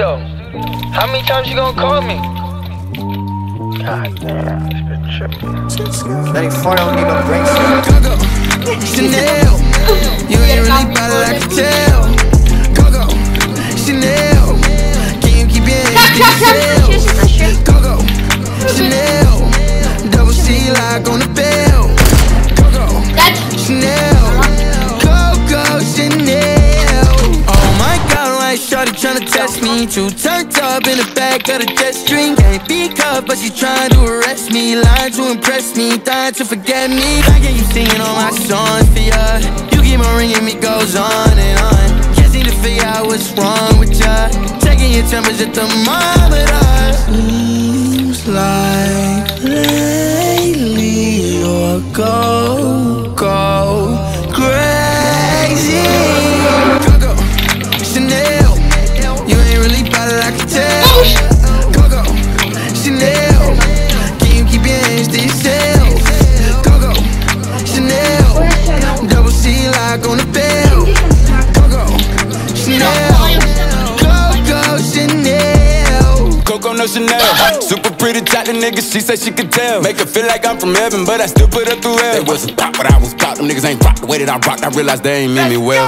studio. How many times you gonna call me? God damn, this bitch tripping. That ain't far, don't need no brain Coco, Chanel, you ain't really bad I can tell. Shorty tryna test me? Too turned up in the back of the jet stream. Can't be caught, but she trying to arrest me. Lying to impress me, dying to forget me. Like you singing all my songs for ya. You keep on ringing me, goes on and on. Can't seem to figure out what's wrong with ya. Checking your temperature thermometer. Seems like Coco no Chanel. Super pretty tight, the nigga, she said she could tell. Make her feel like I'm from heaven, but I still put her through hell. They wasn't pop, but I was pop. Them niggas ain't rock the way that I rocked. I realized they ain't mean me well.